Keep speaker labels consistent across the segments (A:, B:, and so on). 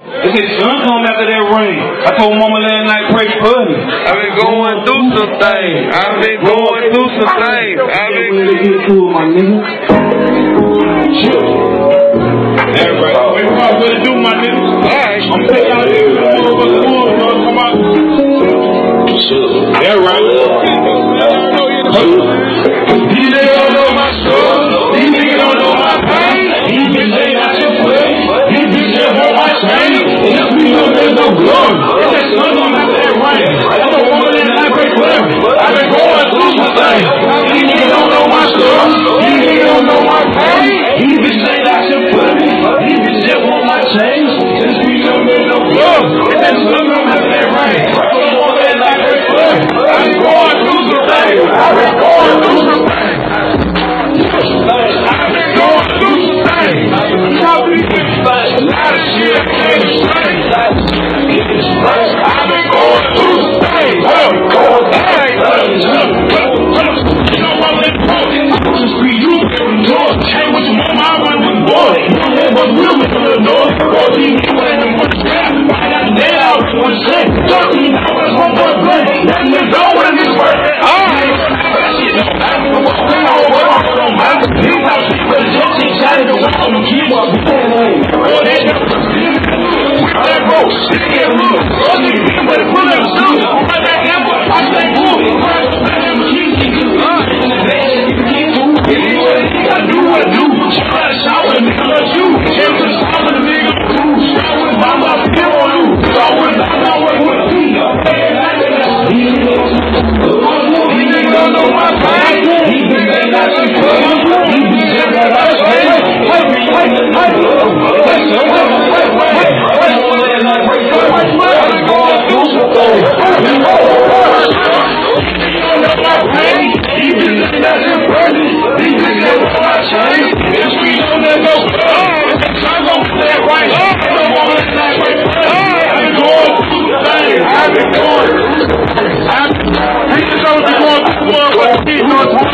A: It said sun come after that rain. I told mama last night, pray for me.
B: I've been going through some things. I've been going through some things. I've been
A: get through, my nigga. One shit. 13 hours, one boy play. That nigga go with this work. Alright. That shit I've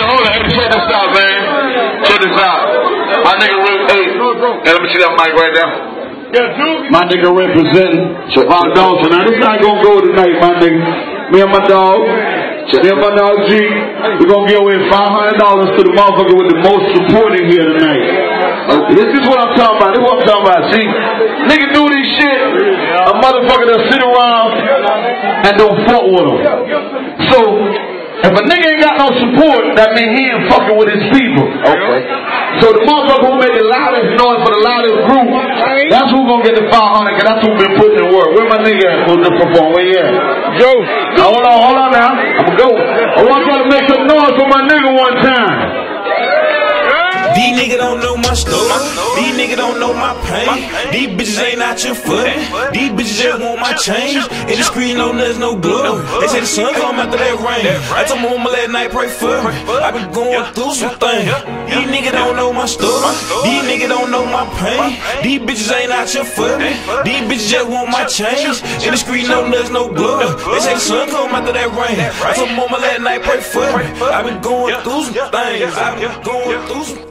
B: Hold on, check this out, man. Check this out. My nigga hey, let me see that mic right there.
A: My nigga representing Javon Dawson. Now, this not gonna go tonight, my nigga. Me and my dog, me and my dog G, we gonna give away $500 to the motherfucker with the most supporting here tonight. This is what I'm talking about. This is what I'm talking about. See, nigga do this shit, a motherfucker that sit around and don't fuck with him. So, if a nigga ain't got no support, that mean he ain't fucking with his people. Okay. So the motherfucker who make the loudest noise for the loudest group, that's who gonna get the 500, cause that's who been putting in work. Where my nigga at? Who's the perform? Where he at?
B: Joe.
A: Hold on, hold on now. I'ma go. I want y'all to make some noise for my nigga one time.
C: These niggas don't know my story. These niggas don't know my pain. These bitches ain't out your foot. These bitches just want my change. In the screen, no there's no glory. They say the sun come after that rain. I told my mama last night, pray for me. I been going through some things. These niggas don't know my story. These niggas don't know my pain. These bitches ain't out your foot. These bitches just want my change. In the street, no there's no glory. They say the sun come after that rain. I told my mama last night, pray for me. I been going through some things. I been going through some.